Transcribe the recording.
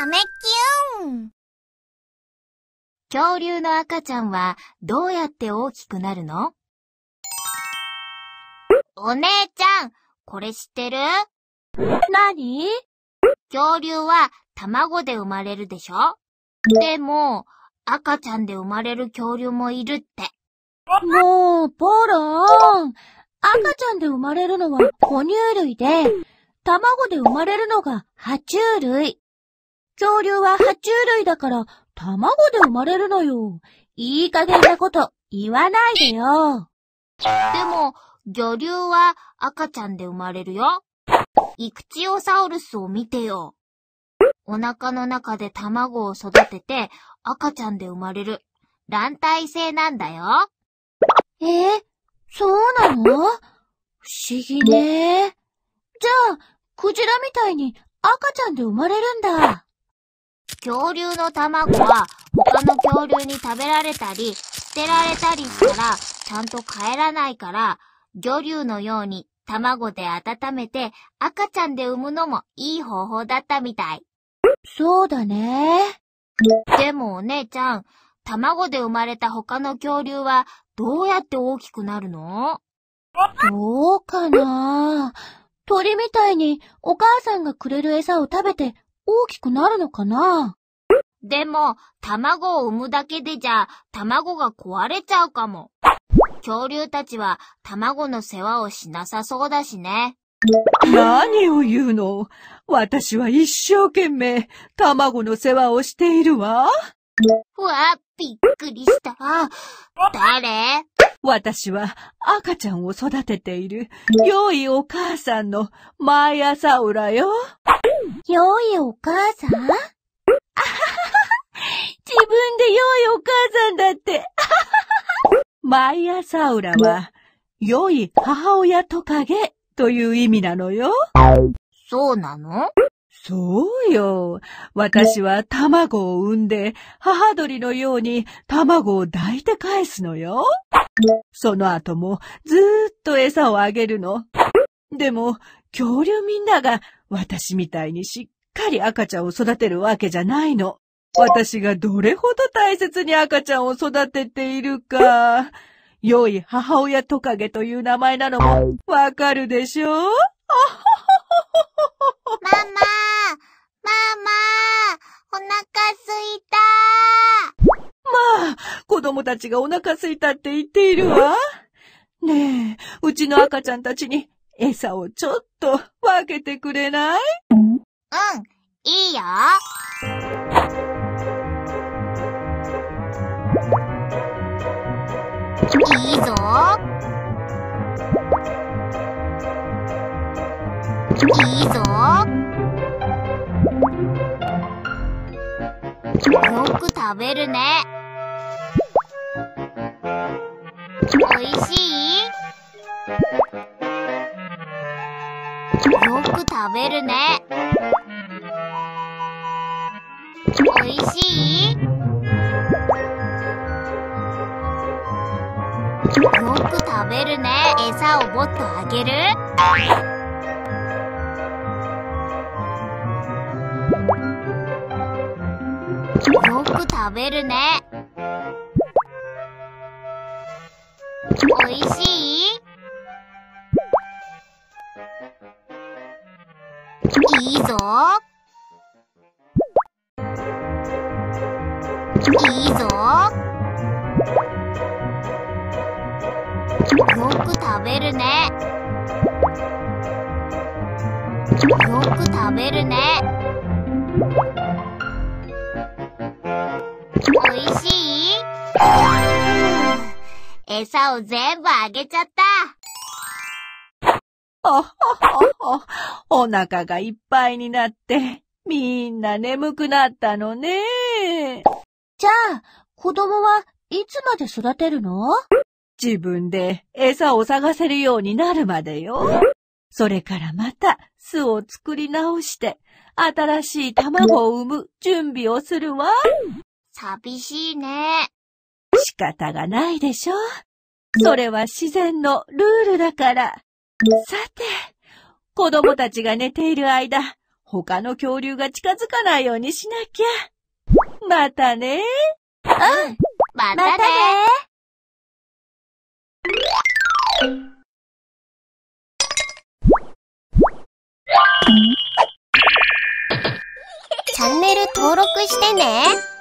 豆キュン。恐竜の赤ちゃんはどうやって大きくなるの？お姉ちゃん、これ知ってる？何？恐竜は卵で生まれるでしょ？でも、赤ちゃんで生まれる恐竜もいるって。もう、ポローン。赤ちゃんで生まれるのは哺乳類で、卵で生まれるのが爬虫類。恐竜は爬虫類だから、卵で生まれるのよ。いい加減なこと言わないでよ。でも、魚竜は赤ちゃんで生まれるよ。イクチオサウルスを見てよ。お腹の中で卵を育てて赤ちゃんで生まれる卵体性なんだよ。えーそうなの？不思議ね。じゃあ、クジラみたいに赤ちゃんで生まれるんだ。恐竜の卵は他の恐竜に食べられたり捨てられたりしたらちゃんと帰らないから、魚竜のように卵で温めて赤ちゃんで産むのもいい方法だったみたい。そうだね。でもお姉ちゃん、卵で生まれた他の恐竜はどうやって大きくなるの？どうかな鳥みたいにお母さんがくれる餌を食べて大きくなるのかな？でも、卵を産むだけでじゃ、卵が壊れちゃうかも。恐竜たちは卵の世話をしなさそうだしね。何を言うの？私は一生懸命卵の世話をしているわ。うわ、びっくりした。誰？私は赤ちゃんを育てている良いお母さんのマイアサウラよ。良いお母さん？あははは自分で良いお母さんだって。マイアサウラは良い母親トカゲという意味なのよ。そうなの？そうよ。私は卵を産んで、母鳥のように卵を抱いて返すのよ。その後もずーっと餌をあげるの。でも、恐竜みんなが私みたいにしっかり赤ちゃんを育てるわけじゃないの。私がどれほど大切に赤ちゃんを育てているか。良い母親トカゲという名前なのもわかるでしょ供たちがお腹すいたって言っているわ。ねえ、うちの赤ちゃんたちに餌をちょっと分けてくれない？うん、いいよ。いいぞ。いいぞ。よく食べるね。おいしい？よく食べるね。おいしい？よく食べるね。餌をもっとあげる？よく食べるね。おいしい？いいぞ。いいぞ。よく食べるね。よく食べるね。餌を全部あげちゃった。ほほほほ。お腹がいっぱいになって、みんな眠くなったのね。じゃあ、子供はいつまで育てるの？自分で餌を探せるようになるまでよ。それからまた巣を作り直して、新しい卵を産む準備をするわ。寂しいね。仕方がないでしょ？それは自然のルールだから。さて、子供たちが寝ている間、他の恐竜が近づかないようにしなきゃ。またね。ままたねチャンネル登録してね。